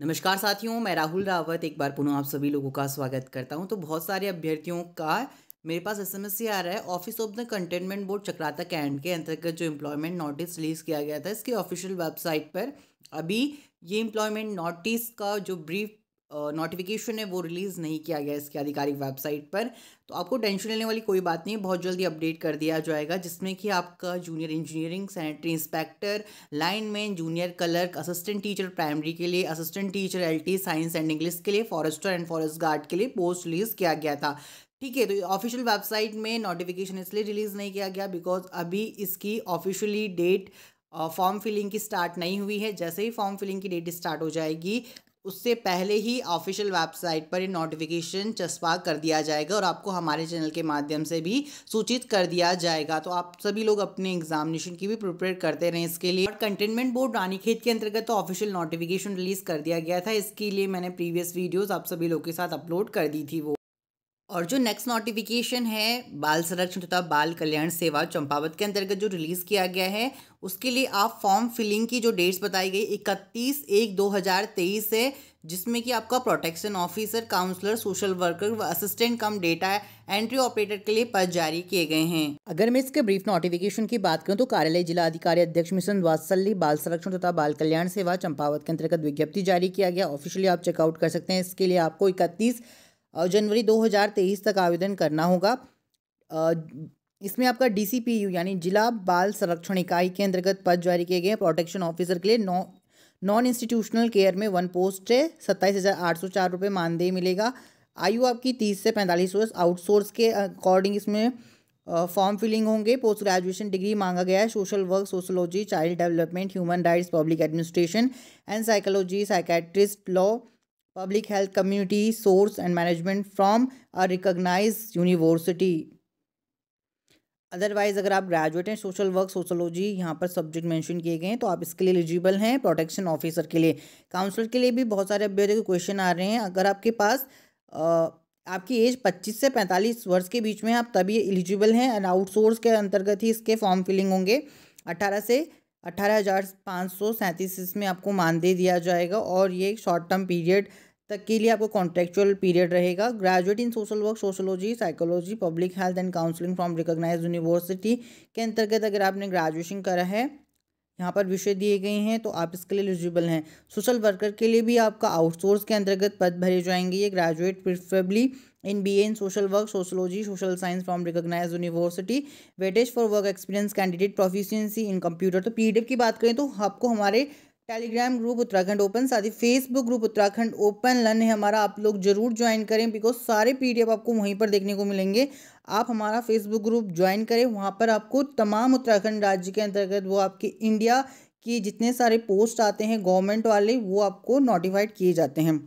नमस्कार साथियों, मैं राहुल रावत एक बार पुनः आप सभी लोगों का स्वागत करता हूँ। तो बहुत सारे अभ्यर्थियों का मेरे पास एस एम एस आ रहा है। Office of the containment board Chakrata cantt के अंतर्गत जो एम्प्लॉयमेंट नोटिस रिलीज़ किया गया था, इसके ऑफिशियल वेबसाइट पर अभी ये एम्प्लॉयमेंट नोटिस का जो ब्रीफ नोटिफिकेशन है, वो रिलीज़ नहीं किया गया इसके आधिकारिक वेबसाइट पर। तो आपको टेंशन लेने वाली कोई बात नहीं, बहुत जल्दी अपडेट कर दिया जाएगा, जिसमें कि आपका junior engineering sanitary inspector lineman junior clerk assistant teacher primary के लिए assistant teacher LT science and English के लिए फॉरेस्टर एंड फॉरेस्ट गार्ड के लिए पोस्ट रिलीज़ किया गया था। ठीक है तो ऑफिशियल वेबसाइट में नोटिफिकेशन इसलिए रिलीज़ नहीं किया गया बिकॉज़ अभी इसकी ऑफिशियली डेट फॉर्म फिलिंग की स्टार्ट नहीं हुई है। जैसे ही फॉर्म फिलिंग की डेट स्टार्ट हो जाएगी उससे पहले ही ऑफिशियल वेबसाइट पर ये नोटिफिकेशन चस्पा कर दिया जाएगा और आपको हमारे चैनल के माध्यम से भी सूचित कर दिया जाएगा। तो आप सभी लोग अपने एग्जामिनेशन की भी प्रिपेयर करते रहें इसके लिए। और कंटेनमेंट बोर्ड रानीखेत के अंतर्गत तो ऑफिशियल नोटिफिकेशन रिलीज़ कर दिया गया था। इसके लिए मैंने प्रीवियस वीडियोज़ आप सभी लोग के साथ अपलोड कर दी थी वो। और जो नेक्स्ट नोटिफिकेशन है, बाल संरक्षण तथा बाल कल्याण सेवा चंपावत के अंतर्गत जो रिलीज़ किया गया है, उसके लिए आप फॉर्म फिलिंग की जो डेट्स बताई गई, इकतीस एक दो हज़ार तेईस है जिसमें कि आपका protection officer counsellor social worker व assistant cum data entry operator के लिए पद जारी किए गए हैं। अगर मैं इसके ब्रीफ नोटिफिकेशन की बात करूँ तो कार्यालय जिला अधिकारी अध्यक्ष मिशन वात्सल्य, बाल संरक्षण तथा बाल कल्याण सेवा चंपावत के अंतर्गत विज्ञप्ति जारी किया गया। ऑफिशियली आप चेकआउट कर सकते हैं। इसके लिए आपको इकतीस जनवरी 2023 तक आवेदन करना होगा। इसमें आपका डीसीपीयू यानी जिला बाल संरक्षण इकाई के अंतर्गत पद जारी किए गए प्रोटेक्शन ऑफिसर के लिए नौ नॉन इंस्टीट्यूशनल केयर में वन पोस्ट है। सत्ताईस हज़ार आठ सौ चार रुपये मानदेय मिलेगा। आयु आपकी तीस से पैंतालीस वर्ष। आउटसोर्स के अकॉर्डिंग इसमें फॉर्म फिलिंग होंगे। पोस्ट ग्रेजुएशन डिग्री मांगा गया है। Social work sociology child development human rights public administration and psychology psychiatrist law public health community source and management from a recognized university. Otherwise अगर आप graduate हैं social work sociology यहाँ पर subject mention किए गए हैं तो आप इसके लिए एलिजिबल हैं प्रोटेक्शन ऑफिसर के लिए। काउंसलर के लिए भी बहुत सारे अभ्यर्थियों के क्वेश्चन आ रहे हैं। अगर आपके पास आपकी एज 25 से 45 वर्ष के बीच में आप तभी एलिजिबल हैं एंड आउटसोर्स के अंतर्गत ही इसके फॉर्म फिलिंग होंगे। 18 से अट्ठारह हज़ार पाँच सौ सैंतीस इसमें आपको मानदेय दिया जाएगा और ये शॉर्ट टर्म पीरियड तक के लिए आपको कॉन्ट्रेक्चुअल पीरियड रहेगा। Graduate in social work sociology psychology public health and counselling from recognised university के अंतर्गत अगर आपने ग्रेजुएशन करा है, यहाँ पर विषय दिए गए हैं तो आप इसके लिए एलिजिबल हैं। सोशल वर्कर के लिए भी आपका आउटसोर्स के अंतर्गत पद भरे जाएँगे। ये graduate preferably in B A in social work sociology social science from recognised university weightage for work experience candidate proficiency in computer तो पीडीएफ की बात करें तो आपको हमारे टेलीग्राम ग्रुप उत्तराखंड ओपन साथ ही Facebook group Uttarakhand open learn है हमारा। आप लोग ज़रूर ज्वाइन करें बिकॉज़ सारे पीडीएफ आपको वहीं पर देखने को मिलेंगे। आप हमारा फेसबुक ग्रुप ज्वाइन करें, वहाँ पर आपको तमाम उत्तराखंड राज्य के अंतर्गत वो आपके इंडिया की जितने सारे पोस्ट आते हैं गवर्नमेंट वाले, वो आपको नोटिफाइड किए जाते हैं।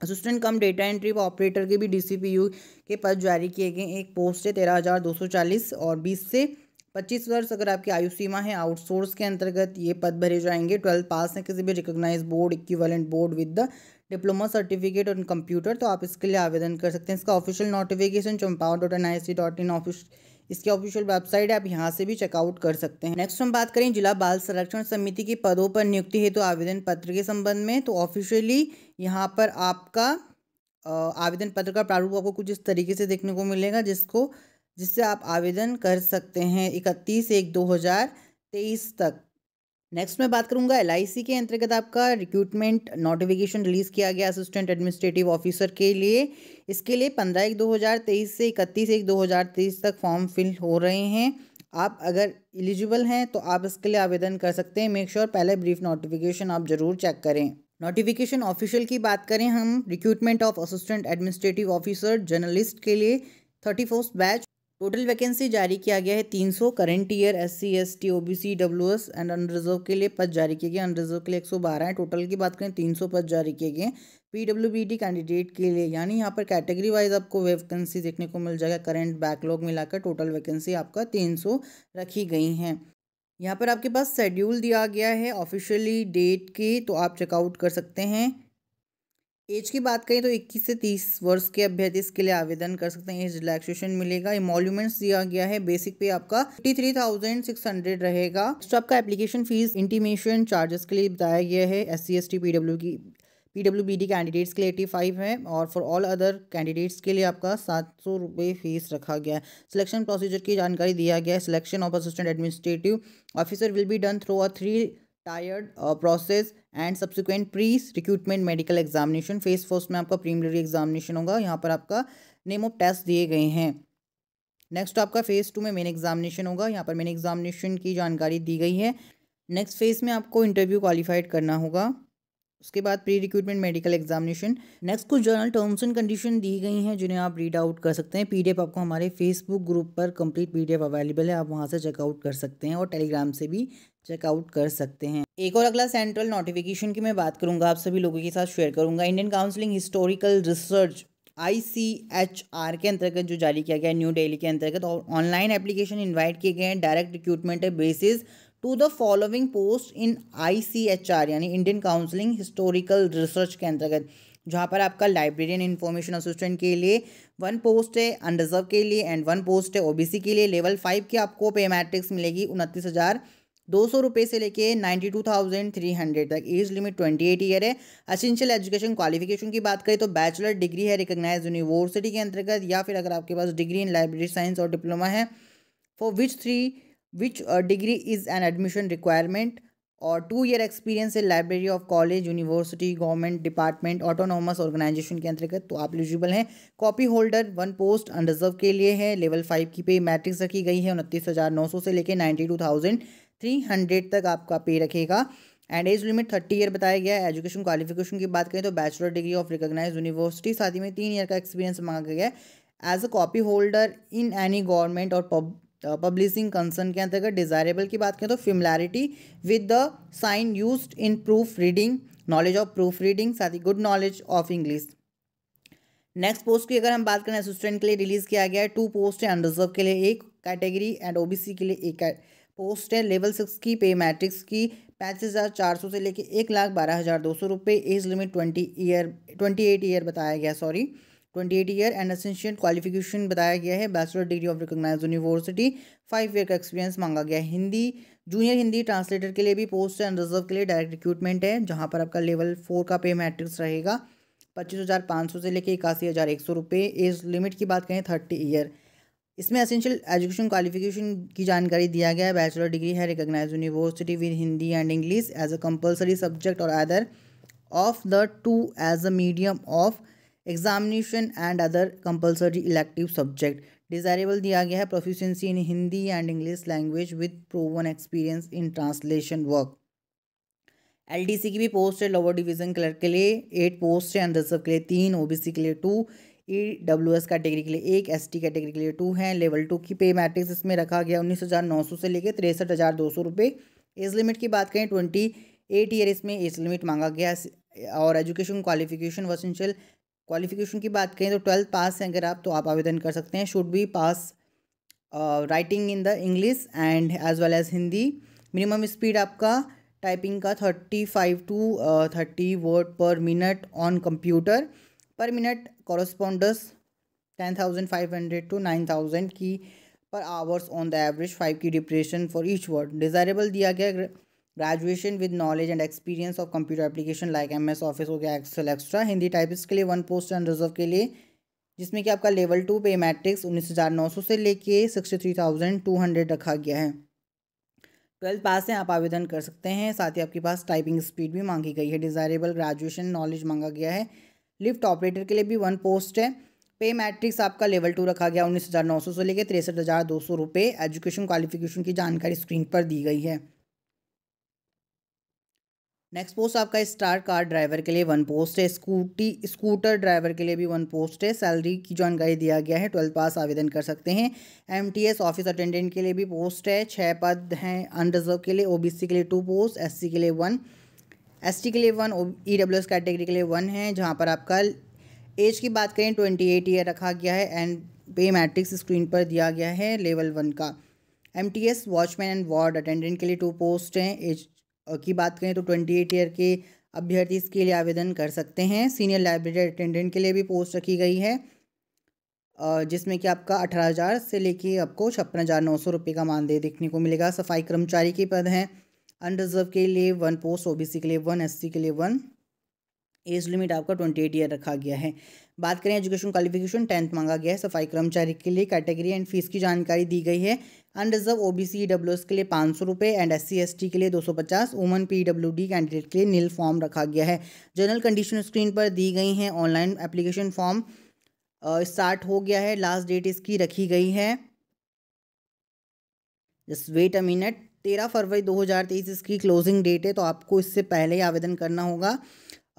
Assistant cum data entry operator के भी डीसीपीयू के पद जारी किए गए। एक पोस्ट है तेरह हज़ार दो सौ चालीस और बीस से पच्चीस वर्ष अगर आपकी आयु सीमा है आउटसोर्स के अंतर्गत ये पद भरे जाएँगे। ट्वेल्थ पास है, किसी भी recognised board equivalent board with the diploma certificate on computer तो आप इसके लिए आवेदन कर सकते हैं। इसका official notification Champawat dot N I C dot in office इसकी ऑफिशियल वेबसाइट है, आप यहाँ से भी चेकआउट कर सकते हैं। नेक्स्ट हम बात करें जिला बाल संरक्षण समिति के पदों पर नियुक्ति हेतु तो आवेदन पत्र के संबंध में। तो ऑफिशियली यहाँ पर आपका आवेदन पत्र का प्रारूप आपको कुछ इस तरीके से देखने को मिलेगा, जिसको जिससे आप आवेदन कर सकते हैं इकतीस एक दो हज़ार तेईस तक। नेक्स्ट मैं बात करूँगा एलआईसी के अंतर्गत आपका रिक्रूटमेंट नोटिफिकेशन रिलीज़ किया गया असिस्टेंट एडमिनिस्ट्रेटिव ऑफिसर के लिए। इसके लिए पंद्रह एक दो हज़ार तेईस से इकतीस एक दो हज़ार तेईस तक फॉर्म फिल हो रहे हैं। आप अगर एलिजिबल हैं तो आप इसके लिए आवेदन कर सकते हैं। मेक श्योर sure पहले ब्रीफ नोटिफिकेशन आप ज़रूर चेक करें। नोटिफिकेशन ऑफिशियल की बात करें हम recruitment of assistant administrative officer journalist के लिए थर्टी बैच टोटल वैकेंसी जारी किया गया है तीन सौ current year S C S T O B C W S and unreserved के लिए पद जारी किए गए अनरिजर्व के लिए एक सौ बारह है। टोटल की बात करें, तीन सौ पद जारी किए गए P W B D candidate के लिए, यानी यहाँ पर कैटेगरी वाइज आपको वैकेंसी देखने को मिल जाएगा। करेंट बैकलॉग मिलाकर टोटल वैकेंसी आपका तीन सौ रखी गई हैं। यहाँ पर आपके पास शेड्यूल दिया गया है। ऑफिशियली डेट की तो आप चेकआउट कर सकते हैं। एज की बात करें तो 21 से 30 वर्ष के अभ्यर्थी इसके लिए आवेदन कर सकते हैं। एज रिलैक्सेशन मिलेगा। इमोल्यूमेंट्स दिया गया है। बेसिक पे आपका फिफ्टी रहेगा। तो आपका एप्लीकेशन फ़ीस इंटीमेशन चार्जेस के लिए बताया गया है। S C S T P W की P W B D candidates के लिए एटी फाइव है और फॉर ऑल अदर कैंडिडेट्स के लिए आपका सात सौ रुपये फ़ीस रखा गया है। सिलेक्शन प्रोसीजर की जानकारी दिया गया है। Selection of assistant administrative officer will be done through a three tiered process and subsequent pre recruitment medical examination phase first में आपका प्रीमिलरी एग्जामिनेशन होगा। यहाँ पर आपका नेम ऑफ़ टेस्ट दिए गए हैं। नेक्स्ट आपका फ़ेज़ टू में मेन एग्जामिनेशन होगा। यहाँ पर मेन एग्जामिनेशन की जानकारी दी गई है। नेक्स्ट फ़ेज़ में आपको इंटरव्यू क्वालिफाइड करना होगा। उसके बाद pre recruitment medical examination next कुछ जर्नल टर्म्स एंड कंडीशन दी गई हैं, जिन्हें आप रीड आउट कर सकते हैं। पीडीएफ आपको हमारे फेसबुक ग्रुप पर कंप्लीट पीडीएफ अवेलेबल है। आप वहाँ से चेकआउट कर सकते हैं और टेलीग्राम से भी चेकआउट कर सकते हैं। एक और अगला सेंट्रल नोटिफिकेशन की मैं बात करूँगा, आप सभी लोगों के साथ शेयर करूँगा। Indian counselling historical research I C H R के अंतर्गत जो जारी किया गया न्यू दिल्ली के अंतर्गत, और ऑनलाइन एप्लीकेशन इन्वाइट किए गए हैं। Direct recruitment basis to the following post in I C H R यानी इंडियन काउंसिलिंग हिस्टोरिकल रिसर्च के अंतर्गत, जहाँ पर आपका लाइब्रेरियन इन्फॉर्मेशन असिस्टेंट के लिए वन पोस्ट है अनरिजर्व के लिए एंड वन पोस्ट है ओबीसी के लिए लेवल फाइव की आपको पे मैट्रिक्स मिलेगी, उनतीस हज़ार दो सौ रुपये से लेके ninety two thousand three hundred तक। Age limit twenty eight year है। असेंशियल एजुकेशन क्वालिफिकेशन की बात करें तो बैचलर डिग्री है रिकग्नाइज यूनिवर्सिटी के अंतर्गत, या फिर अगर आपके पास डिग्री इन लाइब्रेरी साइंस और डिप्लोमा है for which three which degree is an admission requirement और टू ईयर एक्सपीरियंस है library of college university government department autonomous organisation के अंतर्गत तो आप एलिजिबल हैं। Copy holder one post unreserved के लिए है। लेवल फाइव की पे मैट्रिक्स रखी गई है उनतीस हज़ार नौ सौ से लेकर ninety two thousand three hundred तक आपका पे रखेगा। And age limit thirty year बताया गया है। एजुकेशन क्वालिफिकेशन की बात करें तो bachelor degree of recognise university साथ ही में तीन ईयर का एक्सपीरियंस मांगा गया है। As a copy holder in any government और पब्लिशिंग कंसर्न के अंतर्गत डिज़ायरेबल की बात करें तो familiarity with the sign use in proof reading knowledge of proof reading साथ ही good knowledge of English next post की अगर हम बात करें असिस्टेंट के लिए रिलीज़ किया गया है। टू पोस्ट है अनरिजर्व के लिए एक कैटेगरी एंड ओबीसी के लिए एक पोस्ट है लेवल सिक्स की पे मैट्रिक्स की, पैंतीस हज़ार चार सौ से लेके एक लाख बारह हज़ार दो सौ रुपये age limit twenty year twenty eight year बताया गया sorry twenty eight year and essential qualification बताया गया है। Bachelor degree of recognise university five year का एक्सपीरियंस मांगा गया है। हिंदी जूनियर हिंदी ट्रांसलेटर के लिए भी पोस्ट एंड रिज़र्व के लिए डायरेक्ट रिक्रूटमेंट है, जहाँ पर आपका लेवल फोर का पे मैट्रिक्स रहेगा। पच्चीस हज़ार पाँच सौ से लेकर इक्यासी हज़ार एक सौ रुपये एज लिमिट की बात करें थर्टी ईयर इसमें असेंशियल एजुकेशन क्वालिफिकेशन की जानकारी दिया गया है। बैचलर डिग्री है recognise university with Hindi and English as a compulsory subject और other of the two as a medium of examination and other compulsory elective subject desirable दिया गया है proficiency in Hindi and English language with proven experience in translation work L की भी post है lower division clerk के लिए eight post है unreserved के लिए तीन ओबीसी के लिए two E W S category के लिए एक एस टी कैटेगरी के लिए टू है लेवल टू की पे मैट्रिक्स इसमें रखा गया उन्नीस हज़ार नौ सौ से लेकर तिरसठ हज़ार दो सौ रुपये एज लिमिट की बात करें ट्वेंटी एट ईयर इसमें एज लिमिट मांगा गया और एजुकेशन क्वालिफिकेशन वसेंशियल क्वालिफिकेशन की बात करें तो ट्वेल्थ पास हैं अगर आप तो आप आवेदन कर सकते हैं। Should be pass writing in the English and as well as Hindi minimum speed आपका टाइपिंग का thirty five to thirty word per minute on computer per minute corresponds ten thousand five hundred to nine thousand key per hours on the average five key depression for each word desirable दिया गया graduation with knowledge and experience of computer application like M S office हो गया Excel extra Hindi typist के लिए one post and reserve के लिए, जिसमें कि आपका लेवल टू पे मैट्रिक्स उन्नीस हज़ार नौ सौ से लेके sixty three thousand two hundred रखा गया है। ट्वेल्थ पास हैं, आप आवेदन कर सकते हैं। साथ ही आपके पास टाइपिंग स्पीड भी मांगी गई है। डिज़ायरेबल ग्रेजुएशन नॉलेज मांगा गया है। लिफ्ट ऑपरेटर के लिए भी वन पोस्ट है। पे मैट्रिक्स आपका लेवल टू रखा गया, उन्नीस हज़ार नौ सौ से लेकर तिरसठ हज़ार दो सौ रुपये एजुकेशन क्वालिफिकेशन की जानकारी स्क्रीन पर दी गई है। नेक्स्ट पोस्ट आपका स्टार कार ड्राइवर के लिए वन पोस्ट है। स्कूटी स्कूटर ड्राइवर के लिए भी वन पोस्ट है। सैलरी की जानकारी दिया गया है। ट्वेल्थ पास आवेदन कर सकते हैं। एमटीएस ऑफ़िस अटेंडेंट के लिए भी पोस्ट है। छः पद हैं अनरिजर्व के लिए। ओबीसी के लिए टू पोस्ट एससी के लिए वन एसटी के लिए one E W S category के लिए वन है। जहाँ पर आपका एज की बात करें ट्वेंटी एट ईयर रखा गया है एंड पे मैट्रिक्स स्क्रीन पर दिया गया है। लेवल वन का। M T S watchman and ward attendant के लिए टू पोस्ट हैं। एज की बात करें तो ट्वेंटी एट ईयर के अभ्यर्थी इसके लिए आवेदन कर सकते हैं। सीनियर लाइब्रेरी अटेंडेंट के लिए भी पोस्ट रखी गई है। जिसमें कि आपका अठारह हज़ार से लेके आपको छप्पन हज़ार नौ सौ रुपये का मानदेय देखने को मिलेगा। सफ़ाई कर्मचारी के पद हैं। अनरिजर्व के लिए वन, पोस्ट ओबीसी के लिए वन, एससी के लिए वन। एज लिमिट आपका ट्वेंटी एट ईयर रखा गया है। बात करें एजुकेशन क्वालिफिकेशन, टेंथ मांगा गया है। सफ़ाई कर्मचारी के लिए कैटेगरी एंड फ़ीस की जानकारी दी गई है। अनरिजर्व ओ ओबीसी डब्ल्यू के लिए पाँच सौ रुपये and S C S T के लिए दो सौ पचास। Woman P W D candidate के लिए नील फॉर्म रखा गया है। जनरल कंडीशन स्क्रीन पर दी गई हैं। ऑनलाइन एप्लीकेशन फॉर्म स्टार्ट हो गया है। लास्ट डेट इसकी रखी गई है। Just wait a minute. तेरह फरवरी दो हज़ार तेईस इसकी क्लोजिंग डेट है तो आपको इससे पहले ही आवेदन करना होगा।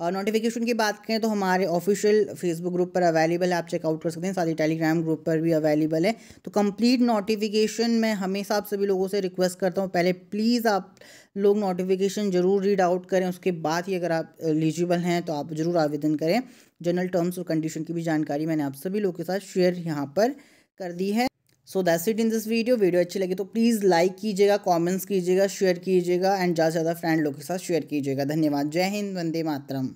नोटिफिकेशन की बात करें तो हमारे ऑफिशियल फेसबुक ग्रुप पर अवेलेबल है, आप चेकआउट कर सकते हैं। साथ ही टेलीग्राम ग्रुप पर भी अवेलेबल है। तो कंप्लीट नोटिफिकेशन मैं हमेशा आप सभी लोगों से रिक्वेस्ट करता हूँ। पहले प्लीज़ आप लोग नोटिफिकेशन ज़रूर रीड आउट करें। उसके बाद ही अगर आप एलिजिबल हैं तो आप ज़रूर आवेदन करें। जनरल टर्म्स और कंडीशन की भी जानकारी मैंने आप सभी लोगों के साथ शेयर यहाँ पर कर दी है। So that's it in this video video अच्छी लगी तो प्लीज़ लाइक कीजिएगा कमेंट्स कीजिएगा शेयर कीजिएगा एंड ज़्यादा से ज़्यादा फ्रेंड लोग के साथ शेयर कीजिएगा। धन्यवाद। जय हिंद, वंदे मातरम।